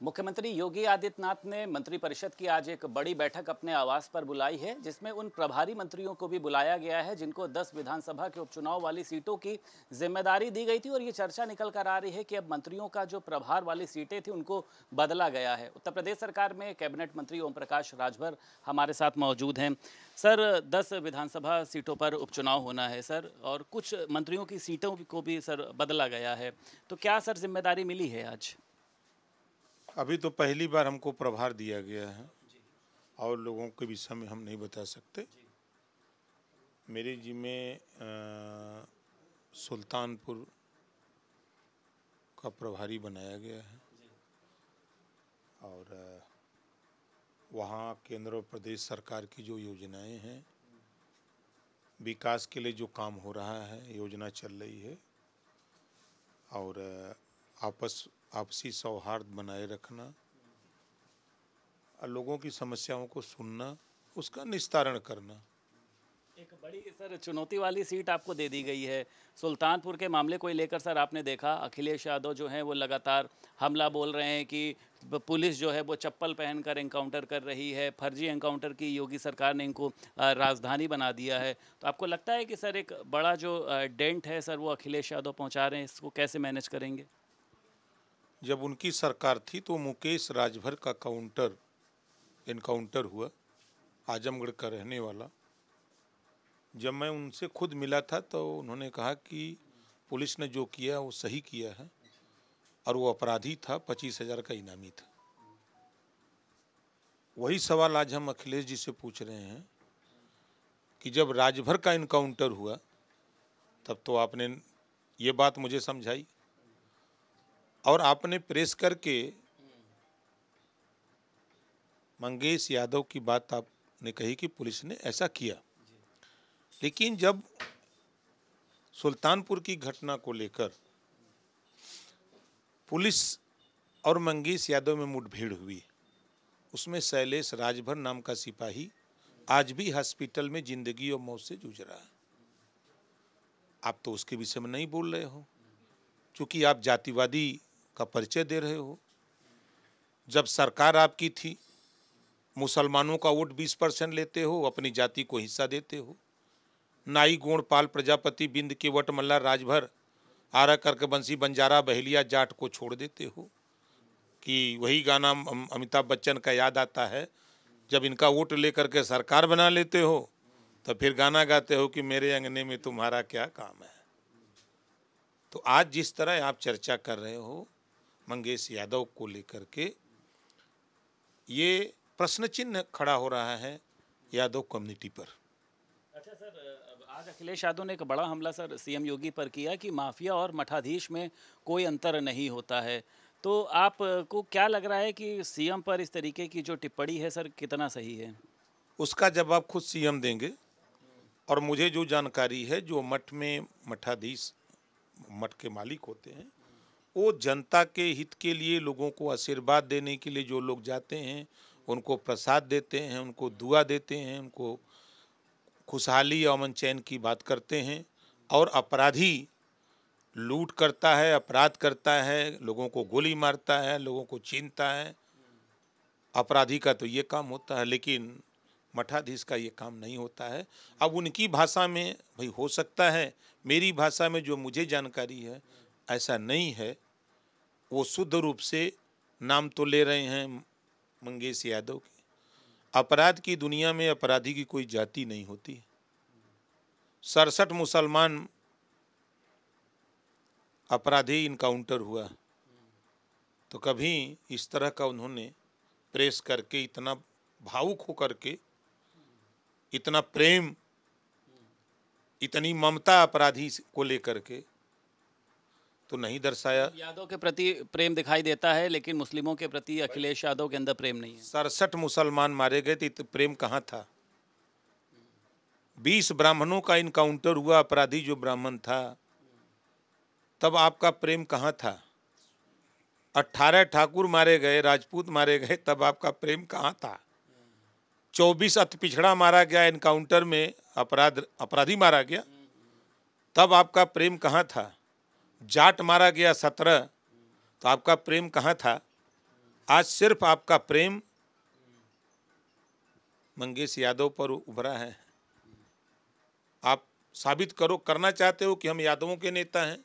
मुख्यमंत्री योगी आदित्यनाथ ने मंत्रिपरिषद की आज एक बड़ी बैठक अपने आवास पर बुलाई है, जिसमें उन प्रभारी मंत्रियों को भी बुलाया गया है, जिनको 10 विधानसभा के उपचुनाव वाली सीटों की ज़िम्मेदारी दी गई थी और ये चर्चा निकल कर आ रही है कि अब मंत्रियों का जो प्रभार वाली सीटें थी, उनको बदला गया है। उत्तर प्रदेश सरकार में कैबिनेट मंत्री ओम प्रकाश राजभर हमारे साथ मौजूद हैं। सर, दस विधानसभा सीटों पर उपचुनाव होना है, सर, और कुछ मंत्रियों की सीटों को भी, सर, बदला गया है। तो क्या, सर, ज़िम्मेदारी मिली है आज? अभी तो पहली बार हमको प्रभार दिया गया है। और लोगों के विषय में हम नहीं बता सकते। मेरे जिम्मे सुल्तानपुर का प्रभारी बनाया गया है। और वहाँ केंद्र और प्रदेश सरकार की जो योजनाएँ हैं, विकास के लिए जो काम हो रहा है, योजना चल रही है। और आपस आपसी सौहार्द बनाए रखना लोगों की समस्याओं को सुनना, उसका निस्तारण करना। एक बड़ी, सर, चुनौती वाली सीट आपको दे दी गई है। सुल्तानपुर के मामले को लेकर, सर, आपने देखा, अखिलेश यादव जो हैं, वो लगातार हमला बोल रहे हैं कि पुलिस जो है, वो चप्पल पहनकर एनकाउंटर कर रही है। फर्जी एनकाउंटर की योगी सरकार ने इनको राजधानी बना दिया है। तो आपको लगता है कि, सर, एक बड़ा जो डेंट है, सर, वो अखिलेश यादव पहुँचा रहे हैं, इसको कैसे मैनेज करेंगे? जब उनकी सरकार थी तो मुकेश राजभर का काउंटर इनकाउंटर हुआ, आजमगढ़ का रहने वाला। जब मैं उनसे खुद मिला था तो उन्होंने कहा कि पुलिस ने जो किया वो सही किया है और वो अपराधी था, पच्चीस हज़ार का इनामी था। वही सवाल आज हम अखिलेश जी से पूछ रहे हैं कि जब राजभर का इनकाउंटर हुआ, तब तो आपने ये बात मुझे समझाई। और आपने प्रेस करके मंगेश यादव की बात आपने कही कि पुलिस ने ऐसा किया। लेकिन जब सुल्तानपुर की घटना को लेकर पुलिस और मंगेश यादव में मुठभेड़ हुई, उसमें शैलेश राजभर नाम का सिपाही आज भी हॉस्पिटल में ज़िंदगी और मौत से जूझ रहा है। आप तो उसके विषय में नहीं बोल रहे हो, क्योंकि आप जातिवादी का परिचय दे रहे हो। जब सरकार आपकी थी, मुसलमानों का वोट 20 परसेंट लेते हो, अपनी जाति को हिस्सा देते हो। नाई गोण पाल प्रजापति बिंद के वट मल्ला राजभर, आरा करके बंसी बंजारा बहेलिया जाट को छोड़ देते हो। कि वही गाना अमिताभ बच्चन का याद आता है, जब इनका वोट लेकर के सरकार बना लेते हो तो फिर गाना गाते हो कि मेरे अंगने में तुम्हारा क्या काम है। तो आज जिस तरह आप चर्चा कर रहे हो मंगेश यादव को लेकर के ये प्रश्न चिन्ह खड़ा हो रहा है यादव कम्युनिटी पर। अच्छा सर आज अखिलेश यादव ने एक बड़ा हमला सर सीएम योगी पर किया कि माफिया और मठाधीश में कोई अंतर नहीं होता है। तो आपको क्या लग रहा है कि सीएम पर इस तरीके की जो टिप्पणी है सर कितना सही है? उसका जवाब खुद सीएम देंगे और मुझे जो जानकारी है जो मठ में मठाधीश मठ के मालिक होते हैं वो जनता के हित के लिए, लोगों को आशीर्वाद देने के लिए जो लोग जाते हैं, उनको प्रसाद देते हैं, उनको दुआ देते हैं, उनको खुशहाली अमन चैन की बात करते हैं और अपराधी लूट करता है, अपराध करता है, लोगों को गोली मारता है, लोगों को छीनता है। अपराधी का तो ये काम होता है, लेकिन मठाधीश का ये काम नहीं होता है। अब उनकी भाषा में भाई हो सकता है, मेरी भाषा में जो मुझे जानकारी है, ऐसा नहीं है। वो शुद्ध रूप से नाम तो ले रहे हैं मंगेश यादव के। अपराध की दुनिया में अपराधी की कोई जाति नहीं होती। सड़सठ मुसलमान अपराधी इनकाउंटर हुआ। तो कभी इस तरह का उन्होंने प्रेस करके इतना भावुक होकर के इतना प्रेम, इतनी ममता अपराधी को लेकर के तो नहीं दर्शाया। यादव के प्रति प्रेम दिखाई देता है लेकिन मुस्लिमों के प्रति अखिलेश यादव के अंदर प्रेम नहीं है। सड़सठ मुसलमान मारे गए थे इत- प्रेम कहाँ था? बीस ब्राह्मणों का इनकाउंटर हुआ अपराधी जो ब्राह्मण था तब आपका प्रेम कहाँ था? अट्ठारह ठाकुर मारे गए राजपूत मारे गए तब आपका प्रेम कहाँ था? चौबीस अति पिछड़ा मारा गया इनकाउंटर में अपराध अपराधी मारा गया तब आपका प्रेम कहाँ था? जाट मारा गया सत्रह तो आपका प्रेम कहाँ था? आज सिर्फ़ आपका प्रेम मंगेश यादव पर उभरा है। आप साबित करो, करना चाहते हो कि हम यादवों के नेता हैं?